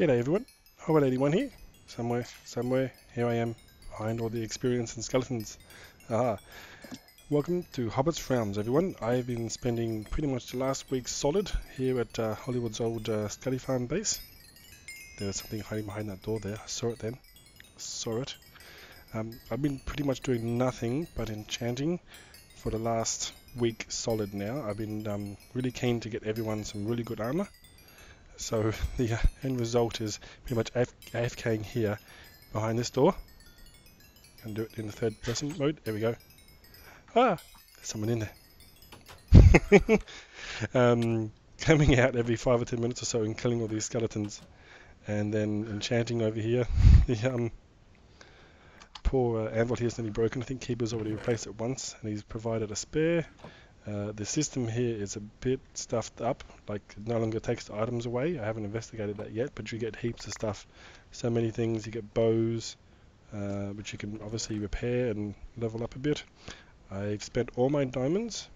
G'day everyone, Hobbit81 here. Somewhere, somewhere, here I am, behind all the experience and skeletons. Ah, welcome to Hobbit's Realms everyone. I've been spending pretty much the last week solid here at uh, Hollywood's old uh, Scully Farm base. There was something hiding behind that door there, I saw it then. I Saw it. Um, I've been pretty much doing nothing but enchanting for the last week solid now. I've been um, really keen to get everyone some really good armor. So the uh, end result is pretty much AF AFKing here behind this door. Can do it in the third person mode. There we go. Ah, there's someone in there. um, coming out every five or ten minutes or so and killing all these skeletons, and then enchanting over here. the um, poor uh, anvil here is nearly broken. I think Keeper's already replaced it once, and he's provided a spare. Uh, the system here is a bit stuffed up, like it no longer takes items away. I haven't investigated that yet, but you get heaps of stuff. So many things. You get bows, uh, which you can obviously repair and level up a bit. I've spent all my diamonds.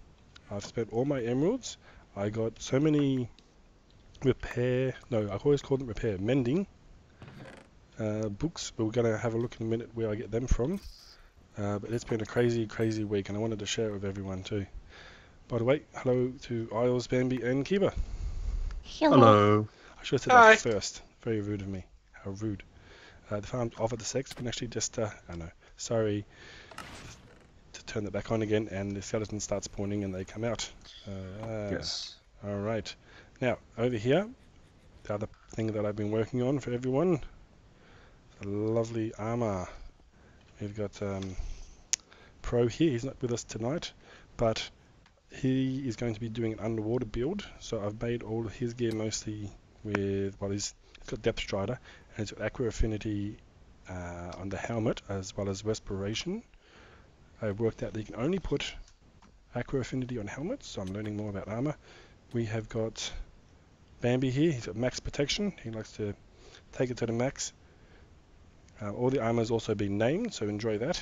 I've spent all my emeralds. I got so many repair, no, I always call them repair, mending uh, books. We're going to have a look in a minute where I get them from. Uh, but it's been a crazy, crazy week, and I wanted to share it with everyone too. By the way, hello to Isles, Bambi, and Kiba. Hello. Hello. I should have said Hi. that first. Very rude of me. How rude. Uh, the farm's off at the sex, but actually just, uh, I know, sorry to turn that back on again, and the skeleton starts pointing and they come out. Uh, Yes. All right. Now, over here, the other thing that I've been working on for everyone, the lovely armor. We've got um, Pro here. He's not with us tonight, but he is going to be doing an underwater build. So I've made all of his gear mostly with, well, he's got Depth Strider, and he's got Aqua Affinity uh, on the helmet, as well as Respiration. I've worked out that you can only put Aqua Affinity on helmets, so I'm learning more about armor. We have got Bambi here, he's got max protection, he likes to take it to the max. Uh, all the armor has also been named, so enjoy that.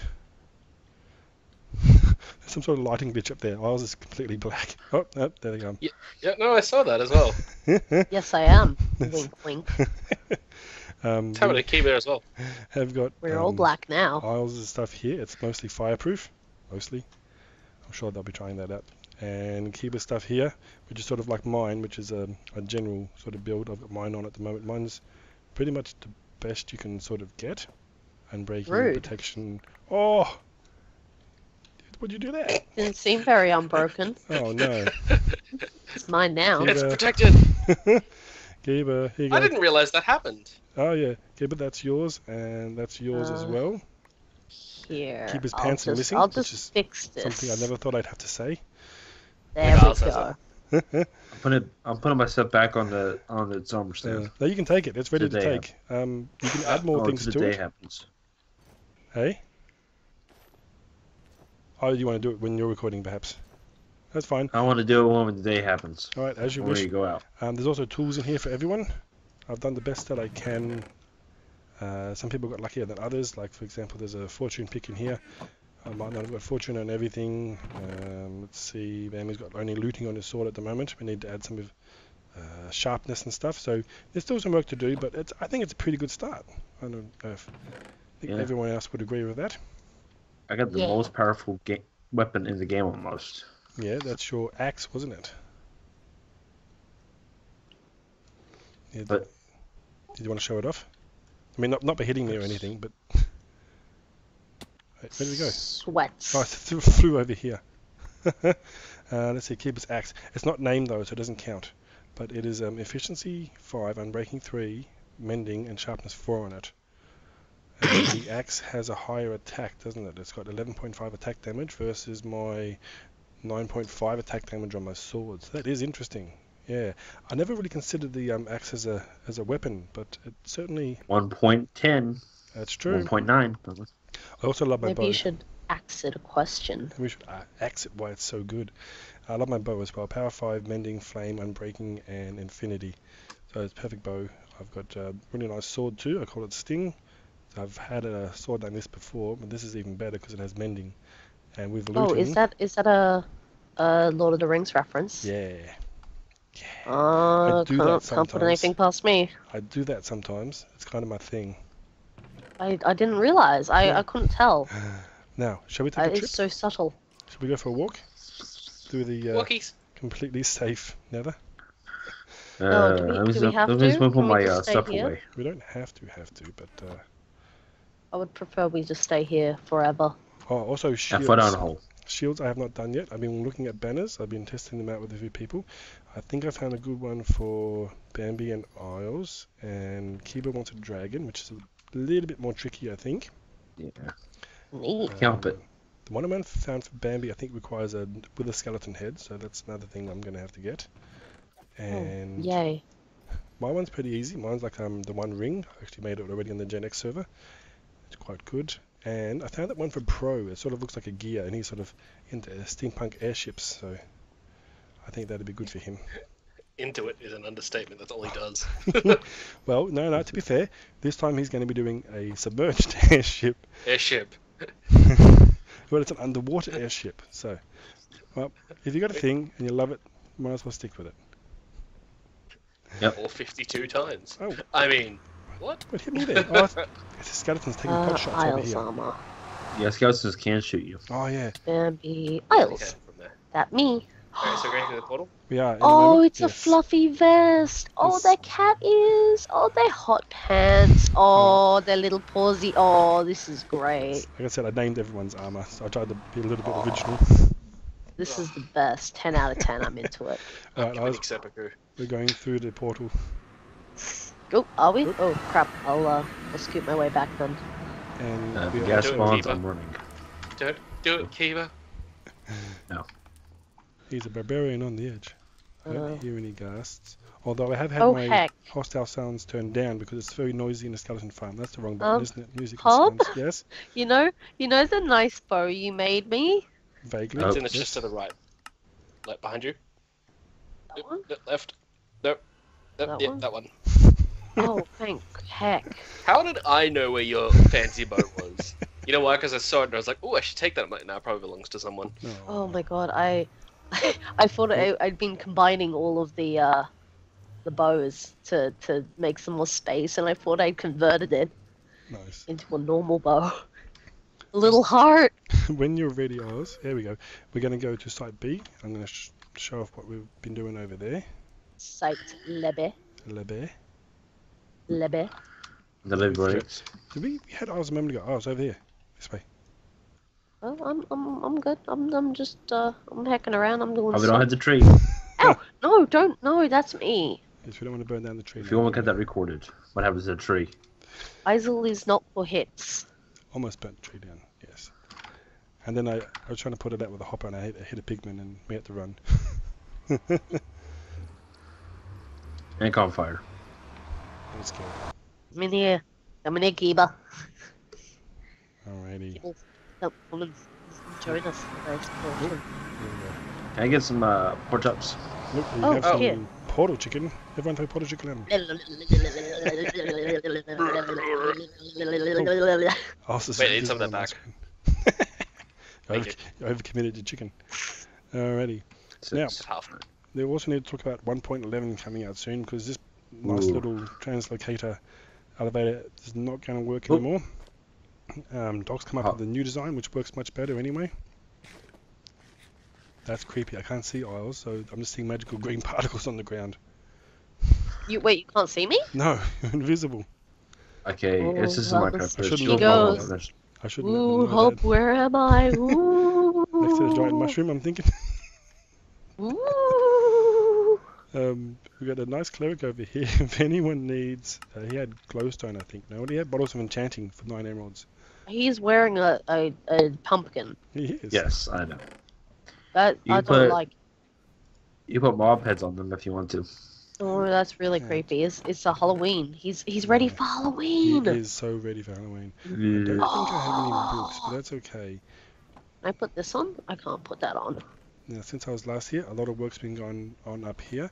There's some sort of lighting bitch up there. Ours is completely black. Oh, oh there they go. Yeah, no, I saw that as well. Yes, I am. wink, wink. um, Tell me we to keep it as well. have got We're all um, black now. Isles and stuff here. It's mostly fireproof, mostly. I'm sure they'll be trying that out. And Kiba stuff here, which is sort of like mine, which is a, a general sort of build. I've got mine on at the moment. Mine's pretty much the best you can sort of get. Unbreaking Rude. protection. Oh! Would you do that? Didn't seem very unbroken. Oh no. It's mine now. Yeah. It's uh, protected. Kiba, here you go. I didn't realize that happened. Oh yeah, Kiba, that's yours, and that's yours as Uh, well. Here. Keep his I'll pants are just, missing, I'll which just is fix this. Something I never thought I'd have to say. There Yeah, we I'll say go. so. I'm putting I'm putting myself back on the on the zombie Uh, stand. no, you can take it. It's ready to Today, take. Um, you can add more oh, things the to day it. happens. Hey? Oh, you want to do it when you're recording, perhaps? That's fine. I want to do it when the day happens. All right, as you wish. you go out. Um, there's also tools in here for everyone. I've done the best that I can. Uh, some people got luckier than others. Like, for example, there's a fortune pick in here. I might not have got fortune on everything. Um, let's see. Bambi's got only looting on his sword at the moment. We need to add some of uh, sharpness and stuff. So there's still some work to do, but it's, I think it's a pretty good start. I don't know if I think Yeah. everyone else would agree with that. I got the Yeah. most powerful ga- weapon in the game almost. Yeah, that's your axe, wasn't it? Yeah, But- did you want to show it off? I mean, not not by hitting me or anything, but Right, where did we go? Sweats. Oh, it th- flew over here. uh, let's see, Keeper's axe. It's not named though, so it doesn't count. But it is um, efficiency five, unbreaking three, mending, and sharpness four on it. And the axe has a higher attack, doesn't it? It's got 11.5 attack damage versus my 9.5 attack damage on my swords. That is interesting. Yeah, I never really considered the um, axe as a as a weapon, but it certainly 1.10, that's true. 1.9. I also love my Maybe bow. you should ask it a question. We should uh, axe it why it's so good. I love my bow as well. Power 5, Mending, Flame, Unbreaking, and Infinity. So it's perfect bow. I've got a really nice sword too. I call it Sting. I've had a sword like this before, but this is even better because it has Mending. And with Oh, looting, is that is that a, a Lord of the Rings reference? yeah, Uh, do can't, can't put anything past me. I do that sometimes. It's kind of my thing. I, I didn't realize. I, Yeah. I couldn't tell. Now, shall we take Uh, a trip? it's so subtle. Shall we go for a walk? Through the uh, Walkies. completely safe nether? Oh, Uh, do we- do just- we have let me just to? move Can we my just uh, stay stuff here? away. We don't have to, have to, but uh, I would prefer we just stay here forever. oh, also shields. foot down a hole. Shields I have not done yet. I've been looking at banners. I've been testing them out with a few people. I think I found a good one for Bambi and Isles, and Kiba wants a dragon, which is a little bit more tricky, I think. Yeah. Neat. Can't help it. Um, The one I found for Bambi, I think, requires a with a skeleton head, so that's another thing I'm going to have to get. And Yay. my one's pretty easy. Mine's like um the one ring. I actually made it already on the Gen X server. It's quite good. And I found that one for Pro. It sort of looks like a gear, and he's sort of into steampunk airships, so I think that'd be good for him. Into it is an understatement. That's all he does. Well, no, no. To be fair, this time he's going to be doing a submerged airship. Airship. well, it's an underwater airship. So, well, if you got a thing and you love it, might as well stick with it. Or 52 times. Oh, I mean, what? what hit me there? Oh, it's, it's the skeletons taking Uh, pot shots over Isles here. armor. Yeah, skeletons can shoot you. Oh yeah, Bambi. Okay, Isles. from there. That me. Okay, so we're going through the portal. we are. in a Oh, moment. it's a fluffy vest. Oh, Yes. their cat ears. Oh, their hot pants. Oh, their little pawsy. Oh, this is great. Like I said, I named everyone's armor, so I tried to be a little bit Aw. original. This is the best. 10 out of 10. I'm into it. Alright, I was, Committing seppuku. we're going through the portal. Oh, are we? Oop. Oh, crap. I'll, uh, I'll scoot my way back then. And Uh, the gas do it, spawns, I'm running. Don't do it, Kiba. No. He's a barbarian on the edge. I Uh. don't hear any ghasts. Although I have had Oh, my heck. hostile sounds turned down because it's very noisy in a skeleton farm. That's the wrong button, Um, isn't it? Music Hob? sounds. Yes, You know, you know the nice bow you made me? vaguely. Oh. It's in the yes. just to the right. Like behind you. That one? Left. Nope. Nope, That yeah, one? that one. Oh, thank heck. How did I know where your fancy boat was? you know why? Because I saw it and I was like, oh, I should take that. I'm like, no, it probably belongs to someone. No. Oh my god, I I thought I, I'd been combining all of the uh the bows to to make some more space and I thought I'd converted it Nice. into a normal bow. A little heart. when you're ready, Oz, here we go. We're going to go to site B. I'm going to sh- show off what we've been doing over there. Site lebe. Le Bear. Lebe. The liberates. Did we, we had Oz a moment ago? Oh, it's over here. This way. Oh, I'm I'm I'm good. I'm I'm just uh I'm hacking around. I'm doing Oh, we don't some- have the tree. Ow! No, don't no, that's me. Yes, we don't want to burn down the tree. If you want to get that recorded, what happens to the tree? Isel is not for hits. Almost burnt the tree down, yes. And then I, I was trying to put it out with a hopper and I hit, I hit a pigman and we had to run. And campfire. That was scary. I'm in here. I'm in here, Kiba. Alrighty. Come come and join us. Nice portion. Here we Can I get some uh, pork chops? Look, we Oh, have oh. some here. portal chicken. Everyone throw portal chicken in. Oh, this is Wait, eat some of that on my back. screen. Over, overcommitted to chicken. Alrighty. Now, Just half. They also need to talk about 1.11 coming out soon because this nice Ooh. little translocator elevator is not going to work Oop. anymore. Um, Doc's come up Oh. with a new design which works much better anyway. That's creepy. I can't see aisles, so I'm just seeing magical green particles on the ground. You wait, you can't see me? No, you're invisible. Okay, Oh, it's just a well, Minecraft. I shouldn't still have- no- I shouldn't Ooh, them hope, that. where am I? Ooh. Next to the giant mushroom, I'm thinking. Ooh. Um, we got a nice cleric over here. if anyone needs, uh, he had glowstone, I think. No, he had bottles of enchanting for nine emeralds. He's wearing a, a, a pumpkin. He is. Yes, I know. That You I don't put- like. You put mob heads on them if you want to. Oh, that's really Yeah. creepy. It's it's a Halloween. He's he's ready Yeah. for Halloween. He is so ready for Halloween. I don't think I have any books, but that's okay. Can I put this on? I can't put that on. Now, since I was last here, a lot of work's been going on up here.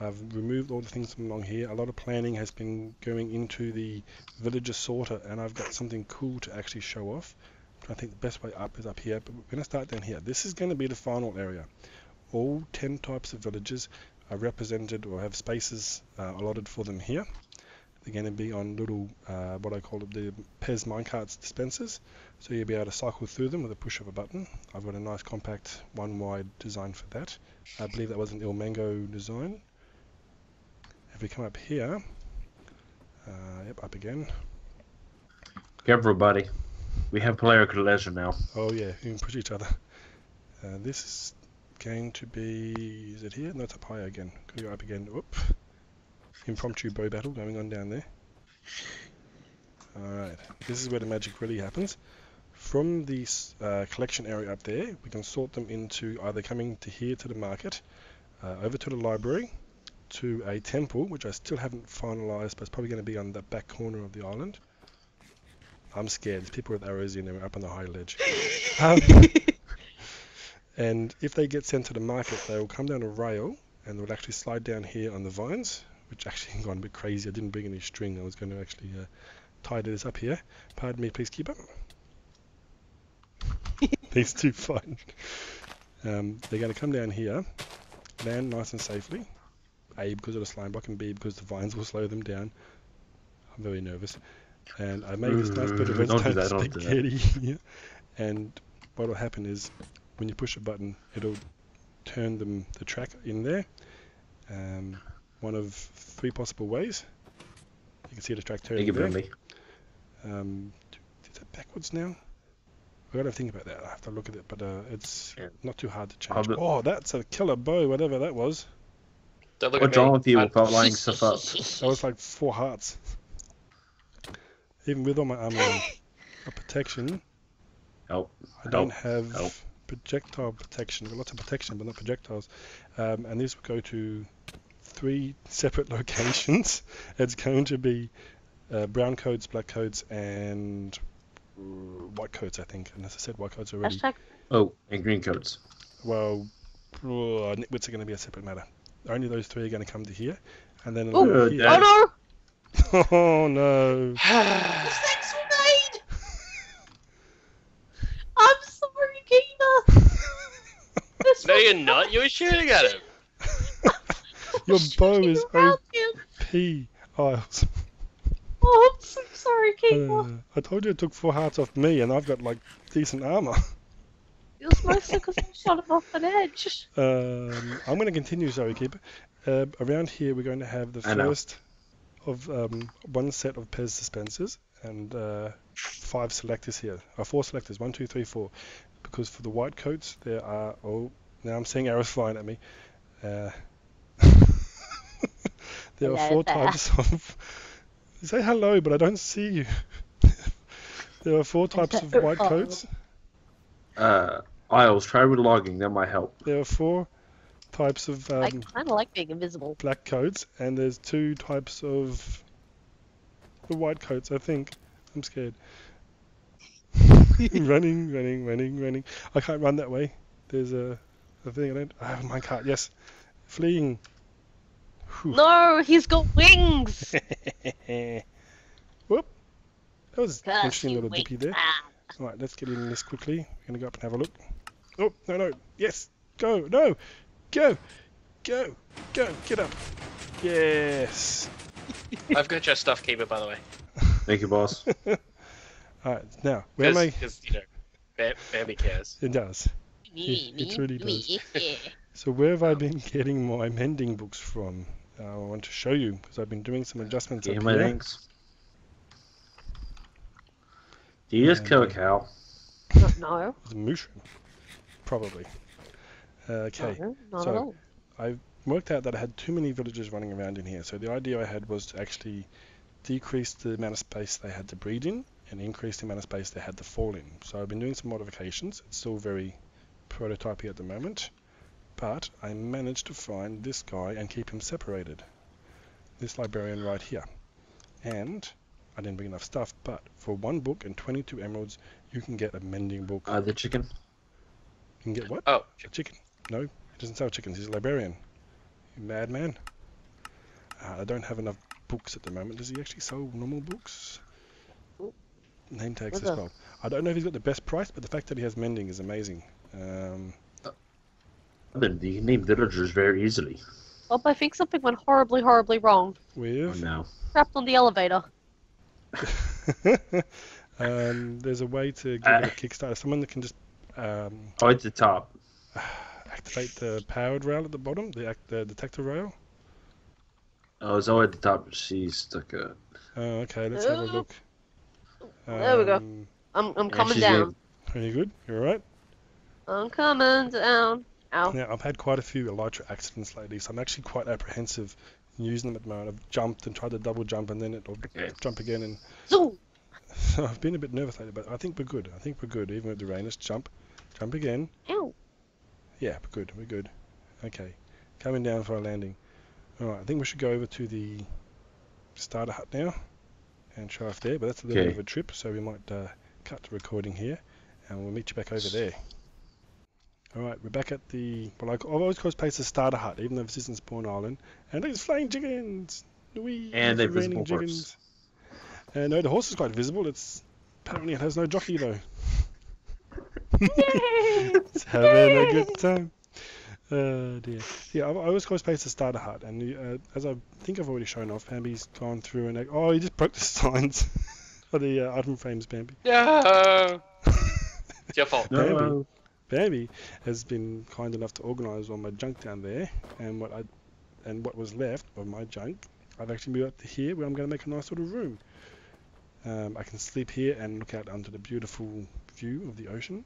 I've removed all the things from along here. A lot of planning has been going into the villager sorter, and I've got something cool to actually show off. I think the best way up is up here, but we're going to start down here. This is going to be the final area. All 10 types of villages. are represented or have spaces uh, allotted for them here. They're going to be on little, uh, what I call the Pez minecarts dispensers. So you'll be able to cycle through them with a push of a button. I've got a nice compact one wide design for that. I believe that was an Ilmango design. If we come up here, uh, yep, up again. Buddy. We have player leisure now. Oh yeah, you can push each other. Uh, this is going to be, is it here? No, it's up higher again. Go up again. Whoop. Impromptu bow battle going on down there. Alright, this is where the magic really happens. From the uh, collection area up there, we can sort them into either coming to here to the market, uh, over to the library, to a temple, which I still haven't finalised, but it's probably going to be on the back corner of the island. I'm scared. There's people with arrows in there up on the high ledge. Um, and if they get sent to the market, they will come down a rail and they'll actually slide down here on the vines, which actually gone a bit crazy. I didn't bring any string. I was going to actually uh, tie this up here. Pardon me, please keep up. These two fine. Um, they're going to come down here, land nice and safely. A because of the slime block, and B because the vines will slow them down. I'm very nervous. And I made this nice bit of redstone that, don't do that. spaghetti here. And what will happen is when you push a button, it'll turn them the track in there. Um, one of three possible ways. You can see the track turning Take it there. Um, is that backwards now? I gotta think about that. I have to look at it, but uh, it's Yeah. not too hard to change. be- Oh, that's a killer bow, whatever that was. Don't look What's wrong with you I- without lining stuff up? That was like four hearts. Even with all my armor on. A protection. Help. I don't Help. have Help. projectile protection. I've got lots of protection, but not projectiles. Um, and this will go to three separate locations. It's going to be uh, brown coats, black coats, and uh, white coats, I think. And as I said, white coats already. Hashtag Oh, and green coats. Well, uh, nitwits are going to be a separate matter. Only those three are going to come to here. And then Oh, over uh, here. Oh no! oh no. Mistakes were made! I'm sorry, Keena! This no, was you're not. You were shooting at him. Your bow is around him. OP, Isles. Oh, I'm so sorry, Keena. Uh, I told you it took four hearts off me, and I've got like decent armor. It was mostly because I shot him off an edge. Um, I'm going to continue, sorry, keeper. Uh, around here, we're going to have the I know. first of um, one set of Pez dispensers and uh, five selectors here. Uh, four selectors, one, two, three, four. Because for the white coats, there are. Oh, now I'm seeing arrows flying at me. Uh, there are four there. types of. Say hello, but I don't see you. there are four types of white file. coats. Uh, Isles, try with logging. That might help. There are four types of I um, kind of like being invisible. black coats, and there's two types of the white coats. I think. I'm scared. running, running, running, running. I can't run that way. There's a, a thing. I don't. I have my cart. Yes, fleeing. Whew. No, he's got wings! Whoop. That was Curse interesting little dippy there. Ah. man. Right, let's get in this quickly. We're gonna go up and have a look. Oh no no yes go no go go go get up yes. I've got your stuff, keeper, by the way. Thank you, boss. All right now where am I? Because, you know, Bam- Bambi cares. It does. Me, It me, really me, yeah. So where have I um, been getting my mending books from? Uh, I want to show you because I've been doing some adjustments Give up my here. thanks. Do you just kill a cow? Not, no, It's a mushroom, probably. Uh, okay. no, not so- at all. I worked out that I had too many villagers running around in here. So the idea I had was to actually decrease the amount of space they had to breed in and increase the amount of space they had to fall in. So I've been doing some modifications. It's still very prototypey at the moment, but I managed to find this guy and keep him separated. This librarian right here. And I didn't bring enough stuff, but for one book and 22 emeralds, you can get a mending book. Uh, the chicken. You can get what? Oh, A chicken. No, he doesn't sell chickens. He's a librarian. You madman. Uh, I don't have enough books at the moment. Does he actually sell normal books? Name tags as well. I don't know if he's got the best price, but the fact that he has mending is amazing. Um, Then you can name villagers very easily. Bob, I think something went horribly, horribly wrong. Oh, With no. Trapped on the elevator. um, there's a way to give it a kickstart. Someone that can just um, Oh, it's the top. activate the powered rail at the bottom, the, act, the detector rail. Oh, it's all at the top. She's stuck at. Oh, okay, let's have a Oh. look. There we go. Um, I'm, I'm coming she's down. Are you good? You alright? I'm coming down. Ow. Now, I've had quite a few Elytra accidents lately, so I'm actually quite apprehensive in using them at the moment. I've jumped and tried to double jump, and then it'll Okay. jump again, and so I've been a bit nervous lately, but I think we're good. I think we're good, even with the rain. Let's jump. Jump again. Ow. Yeah, we're good. We're good. Okay. Coming down for our landing. Alright, I think we should go over to the starter hut now and show off there, but that's a little bit of a trip, so we might uh, cut the recording here and we'll meet you back over there. Alright, we're back at the, well, I- I've always called this place the starter hut, even though this isn't Spawn Island. And there's flying chickens! Whee, And a raining visible horse. chickens. Uh, no, the horse is quite visible. It's apparently it has no jockey though. it's having a good time. Oh dear. Yeah, I, I always call this place the starter hut, and uh, as I think I've already shown off, Bambi's gone through and oh, he just broke the signs for the uh, item frames, Bambi. No. It's your fault. Bambi. No. Bambi has been kind enough to organise all my junk down there, and what I and what was left of my junk, I've actually moved up to here, where I'm going to make a nice little room. Um, I can sleep here and look out onto the beautiful view of the ocean.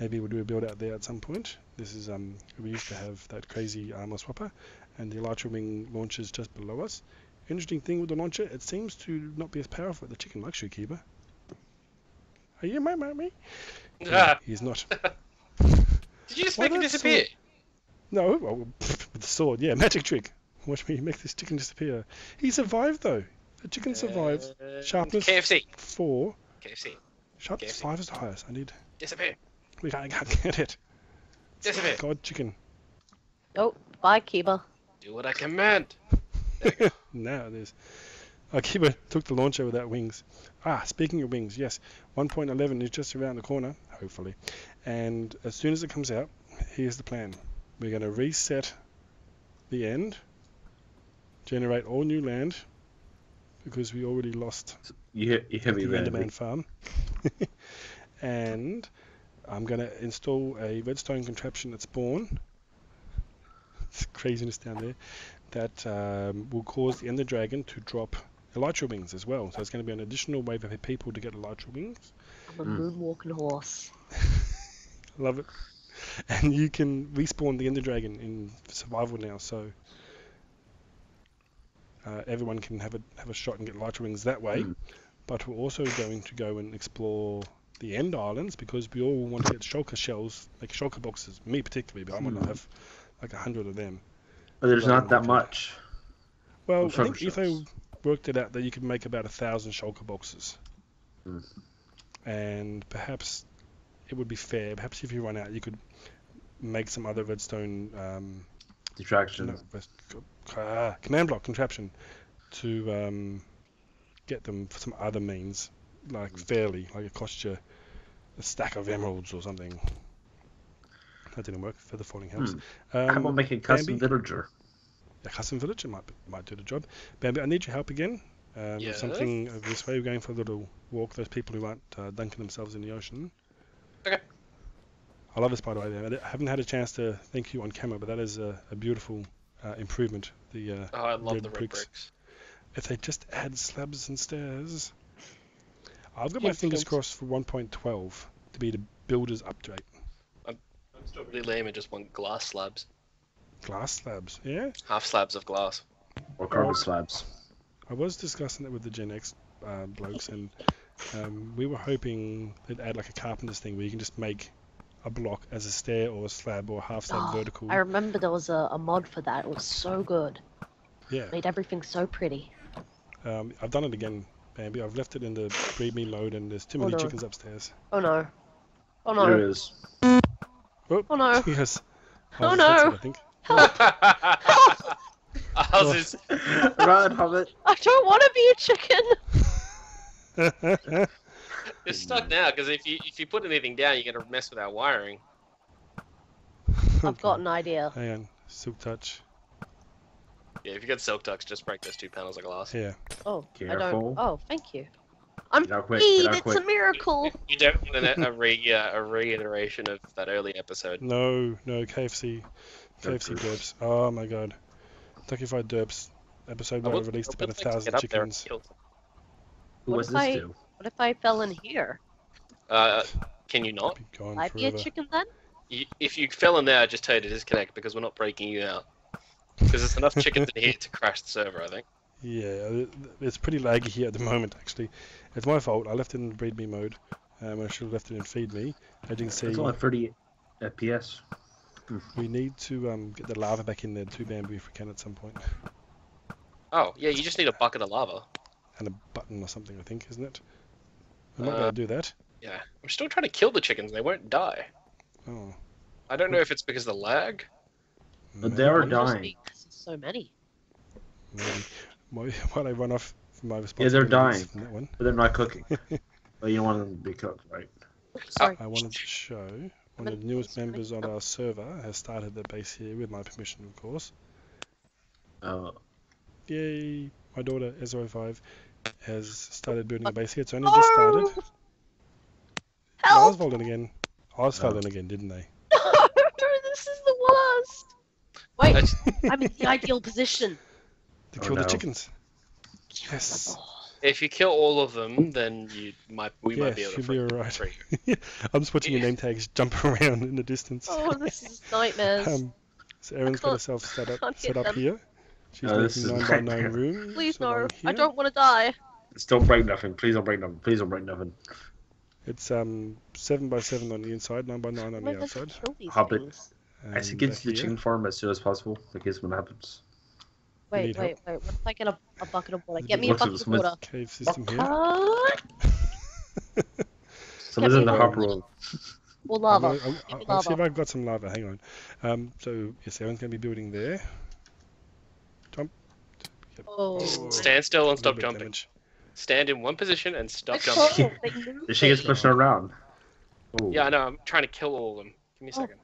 Maybe we'll do a build out there at some point. This is um, we used to have that crazy armor swapper, and the Elytra wing launches just below us. Interesting thing with the launcher, it seems to not be as powerful as the chicken luxury keeper. Are you my mommy? Ah, He's not. did you just Why make it that's so- disappear? No, well, with the sword, yeah, magic trick. Watch me make this chicken disappear. He survived though. The chicken survived. Uh, Sharpness- KFC. Four. KFC. Sharpness KFC. five is the highest. I need. Disappear. We can't, can't get it. Disappear. God, chicken. Oh, bye, Kiba. Do what I command. now it is. Akiba took the launcher without wings. Ah, speaking of wings, yes, 1.11 is just around the corner, hopefully. And as soon as it comes out, here's the plan. We're going to reset the end, generate all new land, because we already lost You, you heavy the. Enderman farm. and I'm going to install a redstone contraption at spawn. It's craziness down there. That um, will cause the Ender Dragon to drop Elytra wings as well. So it's going to be an additional way for people to get Elytra wings. I'm a Mm. moonwalking horse. Love it. And you can respawn the Ender Dragon in survival now, so uh, everyone can have a have a shot and get Elytra wings that way. Mm. But we're also going to go and explore the End Islands because we all want to get shulker shells, like shulker boxes. Me particularly, but I want Mm. to have like a hundred of them. But there's not that much. Well, Of I think shulker if they worked it out that you could make about a thousand shulker boxes, Mm. And perhaps it would be fair. Perhaps if you run out, you could make some other redstone um, Distraction. no, rest- ah, command block contraption to um, get them for some other means, like fairly, like it cost you a stack of emeralds or something. That didn't work for the falling helps. Hmm. Um, How about making a custom Bambi? villager? a custom village, it might might do the job. Bambi, I need your help again. Um, Yes? Something of this way. We're going for a little walk. Those people who aren't uh, dunking themselves in the ocean. Okay. I love this by the way. There. I haven't had a chance to thank you on camera, but that is a, a beautiful uh, improvement. The uh, Oh, I love Red the red bricks. bricks. if they just add slabs and stairs. I've got my fingers yes. crossed for 1.12 to be the builder's update. I'm still really lame and just want glass slabs. Glass slabs, yeah. Half slabs of glass. Or carbon slabs? I was discussing it with the Gen X uh, blokes, and um, we were hoping they'd add like a carpenter's thing where you can just make a block as a stair or a slab or a half slab Oh, vertical. I remember there was a, a mod for that. It was so good. Yeah, Made everything so pretty. um, I've done it again, Bambi. I've left it in the breed me mode, and there's too Oh, many no. chickens upstairs. Oh no. Oh no. is. Oh, Oh no. yes. Oh, Ours- that's it, no. I think. Ours is Run, Hobbit. I don't want to be a chicken. You're stuck now because if you if you put anything down, you're gonna mess with our wiring. I've got an idea. Hang on, silk touch. Yeah, if you get silk touch, just break those two panels of glass. Yeah. Oh, I don't. Oh, thank you. I'm Get out quick, freed. get out It's quick. a miracle. You don't want a, a re uh, a reiteration of that early episode. No, no, KFC. KFC Derps. derps. Oh my god. Kentucky Fried Derps episode I where I released about a would like to thousand get up there chickens. Kill- Who What was if this I- to? What if I fell in here? Uh, can you not? Be I'd be a chicken then. You, if you fell in there, I just tell you to disconnect because we're not breaking you out. Because there's enough chickens in here to crash the server, I think. Yeah, it's pretty laggy here at the moment actually. It's my fault. I left it in breed me mode. Um, I should have left it in feed me. As you can see, It's only 30 FPS. we need to um, get the lava back in there too, Bamboo, if we can at some point. Oh, yeah, you just need a bucket of lava. And a button or something, I think, isn't it? I'm not Uh, going to do that. Yeah. I'm still trying to kill the chickens and they won't die. Oh. I don't know if it's because of the lag. But they are dying. Just because there's so many. maybe. Why, why'd I run off from my response? Yeah, they're dying. that one? But they're not cooking. but you don't want them to be cooked, right? Sorry. I wanted to show one of the newest members on our server has started the base here with my permission, of course. Uh, Yay! My daughter, Ezra5, has started building a base here. It's only just started. Oh, I help! was folding again. Oz fell in again, didn't they? No, this is the worst. Wait, That's- I'm in the ideal position. To Oh, kill the chickens. Yes. If you kill all of them, then you might we Yeah, might be able to should be free, alright. free. I'm just watching your name tags jump around in the distance. Oh, this is nightmares. Um, so Aaron's got can't- herself set up, set up them. here. She's this making is nine by nine nightmare. rooms. Please no, along I don't want to die. just don't break nothing. Please don't break nothing. Please don't break nothing. It's um seven by seven on the inside, nine by nine on Am the outside. kill these Hobbit. things? I should And get to the chicken farm as soon as possible, in case when it happens. Wait, need wait, wait. What if I get a, a bucket of water? Get me a bucket of water. Cave system here. Bucket Someone's in the me hopper one. room. or I'm lava. gonna- I'm- Give me I'll see if lava. I've got some lava. Hang on. Um, so yes, Erin's going to be building there. Jump. Yep. Oh. Stand still and stop jumping. damage. Stand in one position and stop jumping. they moved The chicken's me. pushing around. Oh. Yeah, I know. I'm trying to kill all of them. Give me a Oh. second.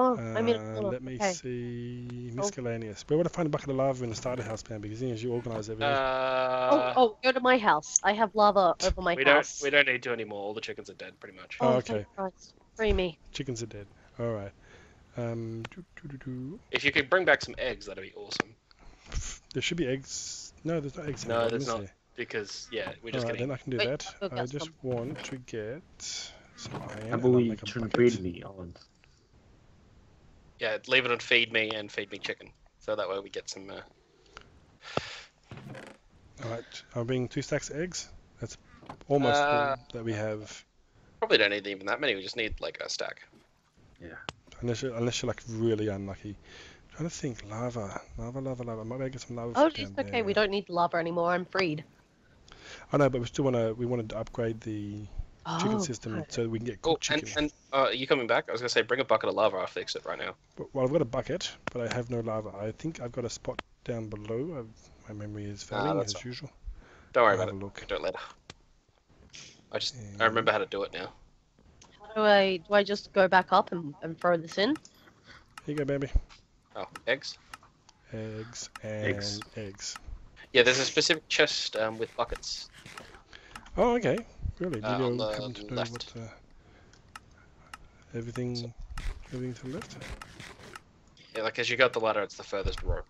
Oh, I mean, Uh, oh, let me okay. see. Oh. Miscellaneous. Where would I find a bucket of lava in the starter house, man? Because as you organise everything. Uh, oh, oh, go to my house. I have lava over my we don't house. we don't need to anymore. All the chickens are dead, pretty much. Oh, oh, okay. thank Christ. Free me. Chickens are dead. All right. Um, doo, doo, doo, doo. If you could bring back some eggs, that'd be awesome. There should be eggs. No, there's no eggs in No, the bottom, there's not. there? Because yeah, we're just right, getting. then I can do Wait, that. I'll I just some. want to get some iron. How and about I'll we turn feed me on? Yeah, leave it on feed me and feed me chicken. So that way we get some. Uh, All right. I'm bringing two stacks of eggs. That's almost Uh, all that we have. probably don't need even that many. We just need like a stack. Yeah. Unless you're, unless you're like really unlucky. Trying to think. Lava. Lava, lava, lava. Might be able to get some lava. Oh, it's okay. there. We don't need lava anymore. I'm freed. I know, but we still want to. We wanted to upgrade the chicken oh, system right. so we can get Oh, cooked and, chicken. and uh, are you coming back? I was gonna say bring a bucket of lava. I'll fix it right now. But- Well, I've got a bucket, but I have no lava. I think I've got a spot down below. I've, my memory is Ah, failing that's as fine. usual. Don't worry I'll about have it. a look. Do it later. I just I remember how to do it now. How do I do? I just go back up and, and throw this in? Here you go, baby. Oh, eggs. Eggs and Eggs. eggs. Yeah, there's a specific chest um, with buckets. Oh, okay. Really? Uh, Did on you the happen to know left. what uh, everything, everything to the left? Yeah, like as you go up the ladder, it's the furthest row.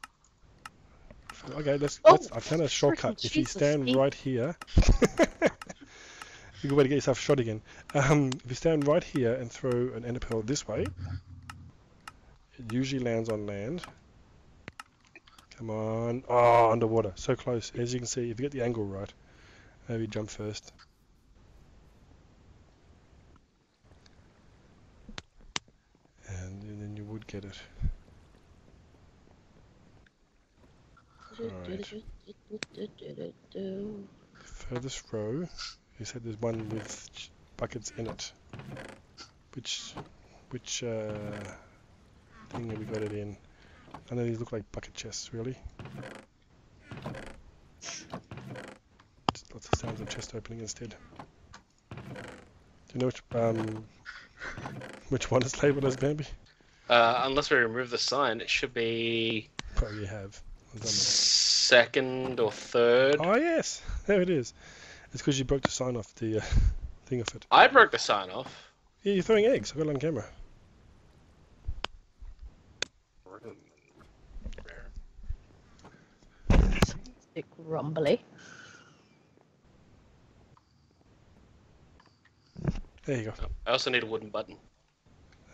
Okay, let's. Oh, let's I've found a shortcut. If you stand me. right here, you can way to get yourself shot again. Um, if you stand right here and throw an ender pearl this way, it usually lands on land. Come on. Oh, underwater. So close. As you can see, if you get the angle right, maybe jump first. And then you would get it. Furthest row, you said there's one with buckets in it. Which, which uh, thing have we got it in? I know these look like bucket chests, really. Just lots of sounds of chest opening instead. Do you know which um, which one is labelled as Bambi? Uh, unless we remove the sign, it should be. Probably have. Second or third. Oh yes, there it is. It's because you broke the sign off the uh, thing of it. I broke the sign off. Yeah, you're throwing eggs. I got it on camera. Bit grumbly. There you go. I also need a wooden button.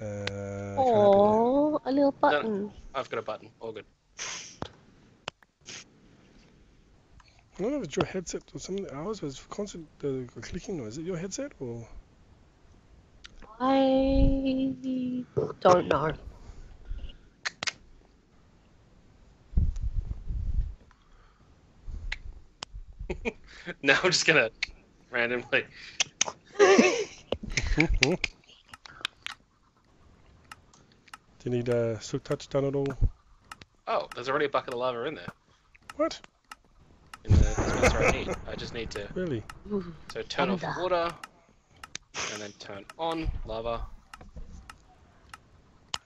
Uh, Oh, a little button. I've got a button. All good. it. I don't know if it's your headset or something. Ours was constant uh, clicking noise. Is it your headset or? I don't know. Now I'm just gonna randomly. Do you need uh, silk touch done at all? Oh, there's already a bucket of lava in there. What? In the dispenser I need. I just need to. Really? So turn off Thunder. water, and then turn on lava,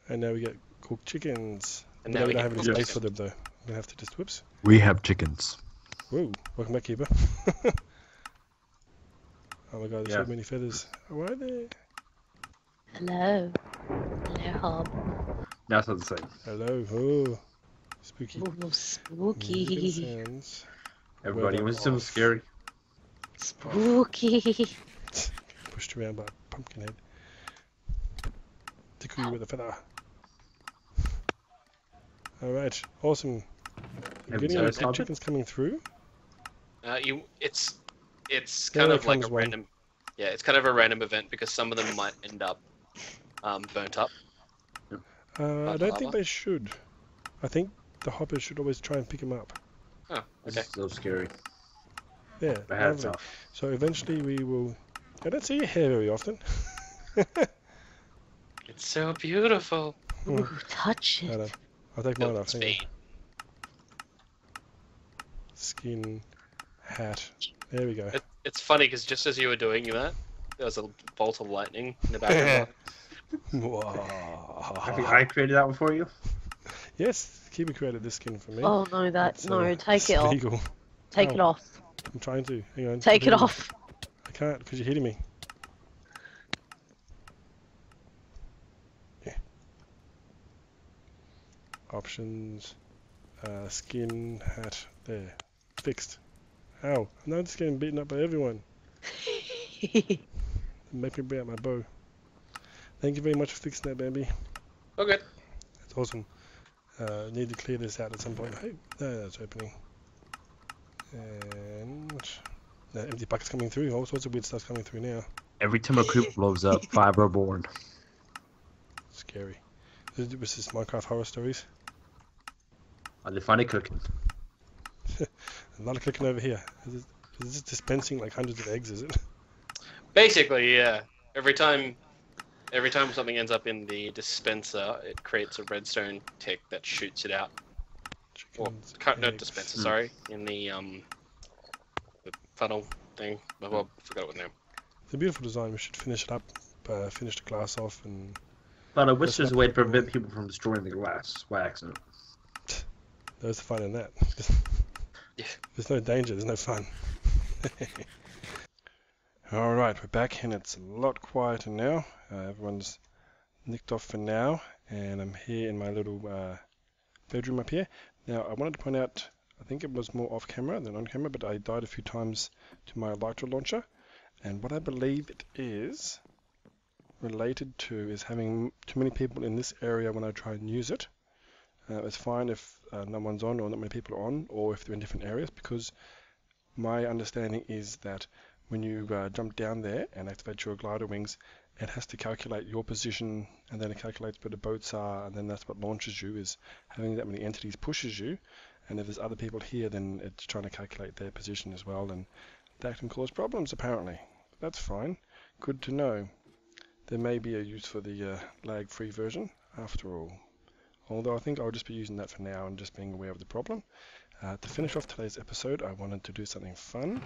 And now we get cooked chickens. and now we we don't have any cooked space for them though. I'm have to just whoops. We have chickens. Whoa! Welcome back, keeper. oh my god, there's Yeah. so many feathers. Why are there? hello. Hello, Hob. That's not the same. Hello. Oh, spooky. Ooh, Music spooky. Everybody Weather wants some off. scary. Spooky. Pushed around by a pumpkin head. Tickle you with a feather. Alright, awesome. Have Getting you any noticed cooked something? chickens coming through? Uh, you, it's, it's kind there of like a comes one. random. Yeah, it's kind of a random event because some of them might end up um, burnt up. Uh, I don't think they should. I think the hoppers should always try and pick them up. Oh, This okay. is so scary. Yeah, My hat's lovely. So eventually we will. I don't see your hair very often. It's so beautiful. Hmm. Ooh, touch it. I'll take mine off. it's hang on. me. Skin, hat. There we go. It, it's funny because just as you were doing that, there was a bolt of lightning in the background. I think Wow. I created that one for you. Yes, Kiba created this skin for me. Oh no, that It's, no. uh, Take it off. Spiegel. Take it off. I'm trying to. Hang on. Take it off. I can't because you're hitting me. Yeah. Options. Uh, skin, hat. There. Fixed. Ow. Now I'm now just getting beaten up by everyone. Make me bring out my bow. Thank you very much for fixing that, Bambi. Okay. That's awesome. Uh, need to clear this out at some point. Hey, no, that's opening. And the empty buckets coming through. All sorts of weird stuff's coming through now. Every time a creep blows up, five are born. Scary. This is Minecraft horror stories. Are they funny cooking? A lot of clicking over here. Is this, is this dispensing like hundreds of eggs? Is it? Basically, yeah. Every time, every time something ends up in the dispenser, it creates a redstone tick that shoots it out. Or Chickens, cut, not eggs. dispenser, sorry, in the um, the funnel thing. Oh, well, I forgot what name. It's a beautiful design. We should finish it up. Uh, finish the glass off and But I wish That's there's a way to prevent people from destroying the glass by accident. there's the fun in that. There's no danger. There's no fun. All right, we're back and it's a lot quieter now. Uh, everyone's nicked off for now, and I'm here in my little uh, bedroom up here. Now, I wanted to point out, I think it was more off camera than on camera, but I died a few times to my Elytra launcher, and what I believe it is related to is having too many people in this area when I try and use it. Uh, it's fine if uh, no one's on or not many people are on, or if they're in different areas, because my understanding is that when you uh, jump down there and activate your glider wings, it has to calculate your position and then it calculates where the boats are and then that's what launches you is having that many entities pushes you and if there's other people here then it's trying to calculate their position as well and that can cause problems apparently. That's fine. Good to know. There may be a use for the uh, lag free version after all. Although I think I'll just be using that for now and just being aware of the problem. Uh, to finish off today's episode I wanted to do something fun.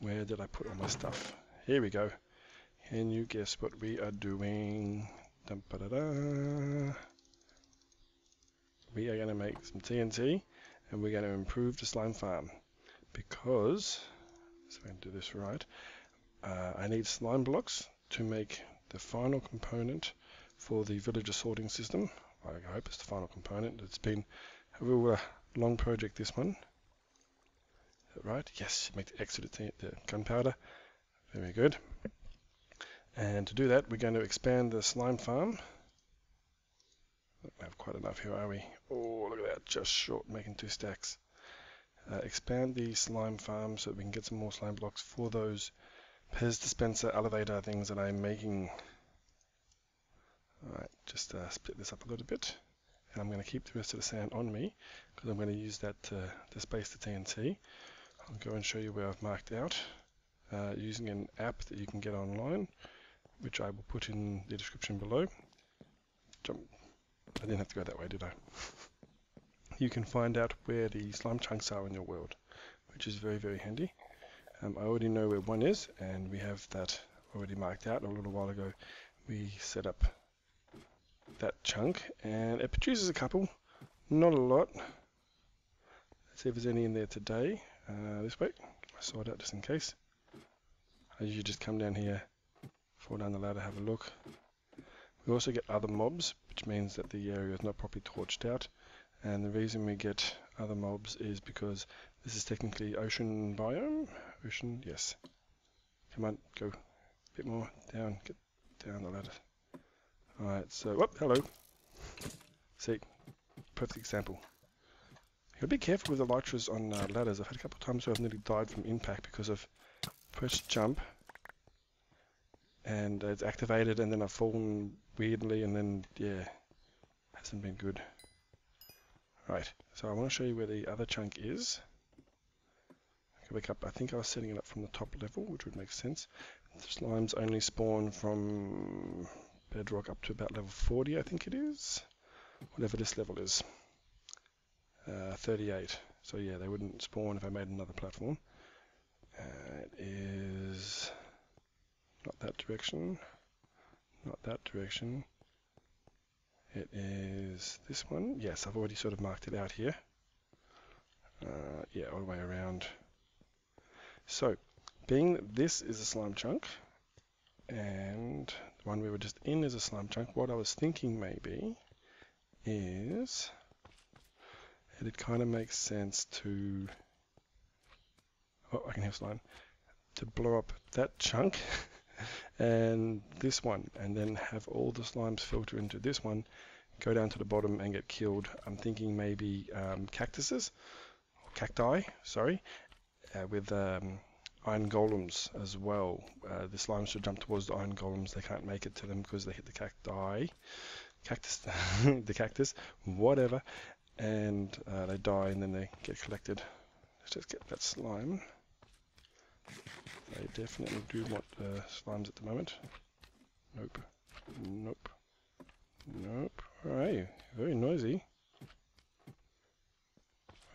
Where did I put all my stuff? Here we go. Can you guess what we are doing? Ba, da, da. We are going to make some TNT and we're going to improve the slime farm because, so I can do this right, uh, I need slime blocks to make the final component for the villager sorting system. I hope it's the final component. It's been a real uh, long project this one. Right? Yes, make the extra the, the gunpowder. Very good. And to do that, we're going to expand the slime farm. Don't have quite enough here, are we? Oh, look at that, just short, making two stacks. Uh, expand the slime farm so that we can get some more slime blocks for those Pez dispenser elevator things that I'm making. Alright, just uh, split this up a little bit. And I'm going to keep the rest of the sand on me because I'm going to use that to, to space the TNT. I'll go and show you where I've marked out uh, using an app that you can get online, which I will put in the description below. Jump. I didn't have to go that way, did I? you can find out where the slime chunks are in your world, which is very, very handy. Um, I already know where one is, and we have that already marked out. A little while ago, we set up that chunk, and it produces a couple, not a lot. Let's see if there's any in there today. Uh, this way, I saw it out just in case. I usually just come down here, fall down the ladder, have a look. We also get other mobs, which means that the area is not properly torched out. And the reason we get other mobs is because this is technically ocean biome. Ocean, yes. Come on, go. A bit more down, get down the ladder. Alright, so, whoop, hello. See, perfect example. You gotta be careful with elytras on uh, ladders. I've had a couple of times where I've nearly died from impact because of pressed jump and it's activated and then I've fallen weirdly and then, yeah, hasn't been good. Right, so I want to show you where the other chunk is. Go back up. I think I was setting it up from the top level, which would make sense. The slimes only spawn from bedrock up to about level 40, I think it is. Whatever this level is. Uh, 38. So yeah, they wouldn't spawn if I made another platform. Uh, it is not that direction, not that direction. It is this one. Yes, I've already sort of marked it out here. Uh, yeah, all the way around. So, being that this is a slime chunk, and the one we were just in is a slime chunk, what I was thinking maybe is that it kind of makes sense to oh I can hear slime to blow up that chunk and this one and then have all the slimes filter into this one go down to the bottom and get killed. I'm thinking maybe um, cactuses or cacti sorry uh, with um, iron golems as well uh, the slimes should jump towards the iron golems they can't make it to them because they hit the cacti cactus the cactus whatever and uh, they die and then they get collected let's just get that slime they definitely do want uh, slimes at the moment. Nope. Nope. Nope. Where are you? Very noisy.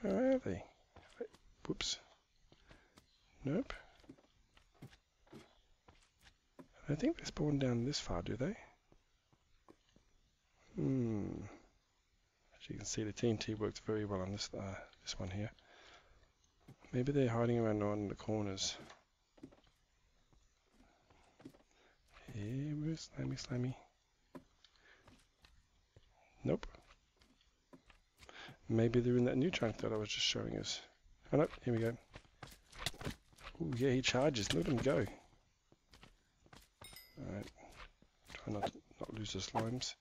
Where are they? Whoops. Nope. I think they spawn down this far, do they? Hmm. As you can see, the TNT works very well on this uh, this one here. Maybe they're hiding around on the corners. Hey, where's Slimy Slimy? Nope. Maybe they're in that new chunk that I was just showing us. Oh no, here we go. Yeah, he charges. Let him go. Alright. Try not to not lose the slimes.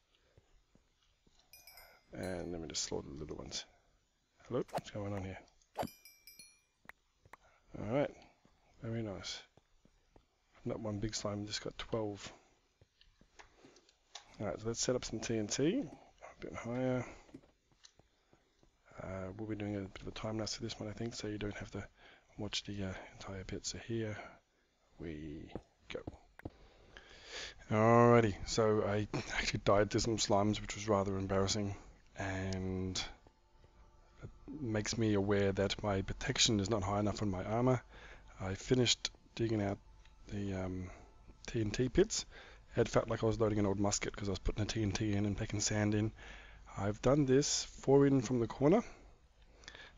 And let me just slaughter the little ones. Hello, what's going on here? Alright, very nice. Not one big slime, just got 12. Alright, so let's set up some TNT. A bit higher. Uh, we'll be doing a bit of a time lapse for this one, I think, so you don't have to watch the uh, entire bit. So here we go. Alrighty, so I actually died to some slimes, which was rather embarrassing, and it makes me aware that my protection is not high enough on my armor. I finished digging out the um, TNT pits. It felt like I was loading an old musket because I was putting a TNT in and packing sand in. I've done this four in from the corner.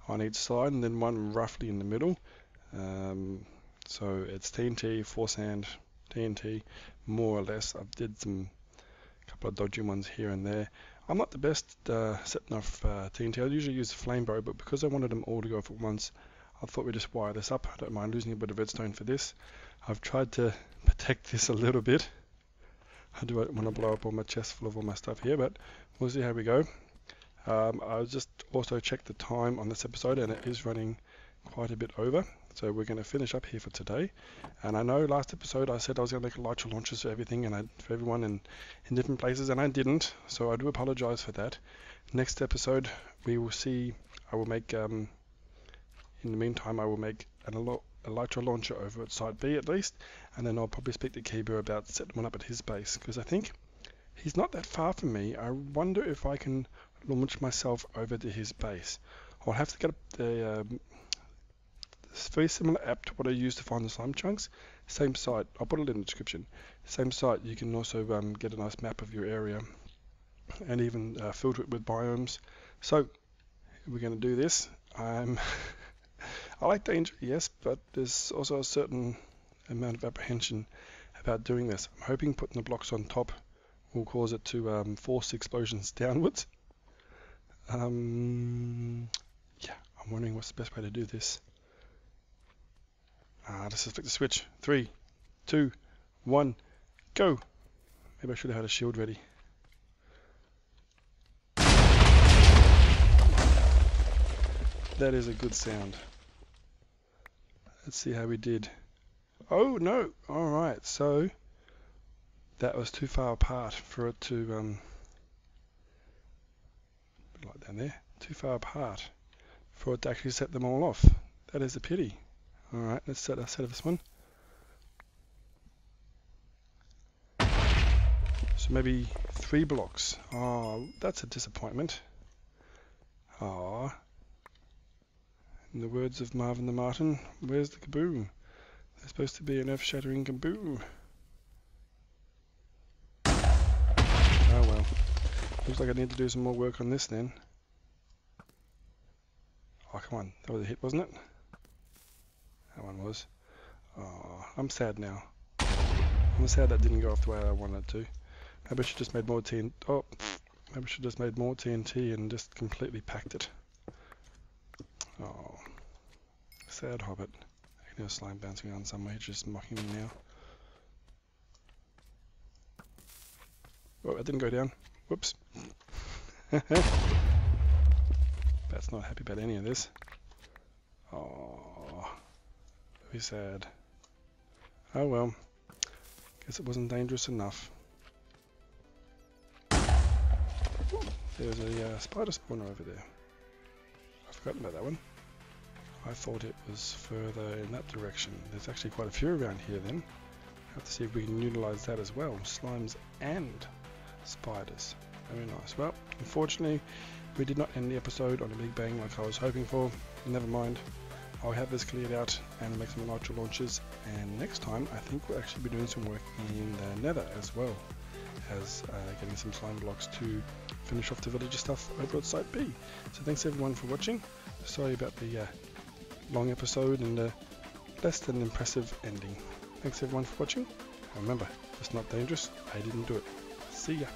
On each side and then one roughly in the middle. Um, so it's TNT, four sand, TNT, more or less. I've did some couple of dodgy ones here and there. I'm not the best uh, setting off uh, TNT. I usually use flame bow, but because I wanted them all to go off at once, I thought we'd just wire this up. I don't mind losing a bit of redstone for this. I've tried to protect this a little bit. I do want to blow up all my chests full of all my stuff here, but we'll see how we go. Um, I'll just also check the time on this episode, and it is running quite a bit over. So we're going to finish up here for today. And I know last episode I said I was going to make a elytra launches for everything and I, for everyone in, in different places, and I didn't. So I do apologize for that. Next episode we will see. I will make. Um, in the meantime, I will make an elytra launcher over at Site B at least, and then I'll probably speak to Kiba about setting one up at his base because I think he's not that far from me. I wonder if I can launch myself over to his base. I'll have to get the um, it's very similar app to what I use to find the slime chunks. Same site, I'll put it in the description. Same site, you can also um, get a nice map of your area and even uh, filter it with biomes. So we're going to do this. Um, I like danger, yes, but there's also a certain amount of apprehension about doing this. I'm hoping putting the blocks on top will cause it to um, force explosions downwards. Um, yeah, I'm wondering what's the best way to do this. Ah, let's just flick the switch. Three, two, one, go! Maybe I should have had a shield ready. That is a good sound. Let's see how we did. Oh no! Alright, so that was too far apart for it to um like down there. Too far apart for it to actually set them all off. That is a pity. Alright, let's set, let's set this one. So maybe three blocks. Oh, that's a disappointment. Ah. In the words of Marvin the Martian, where's the kaboom? There's supposed to be an earth-shattering kaboom. Oh well. Looks like I need to do some more work on this then. Oh, come on. That was a hit, wasn't it? that one was. Oh, I'm sad now. I'm sad that didn't go off the way I wanted it to. Maybe I should just made more TNT. Oh, maybe I should just made more TNT and just completely packed it. Oh, sad hobbit. I can hear slime bouncing around somewhere, He's just mocking me now. Oh, it didn't go down. Whoops. That's not happy about any of this. Oh. Very sad. Oh well. Guess it wasn't dangerous enough. There's a uh, spider spawner over there. I've forgotten about that one. I thought it was further in that direction. There's actually quite a few around here then. Have to see if we can utilize that as well. Slimes and spiders. Very nice. Well, unfortunately, we did not end the episode on a big bang like I was hoping for. Never mind. I'll have this cleared out and make some elytra launches and next time I think we'll actually be doing some work in the nether as well as uh, getting some slime blocks to finish off the villager stuff over at site B. So thanks everyone for watching. Sorry about the uh, long episode and the less than impressive ending. Thanks everyone for watching. remember, it's not dangerous. I didn't do it. See ya.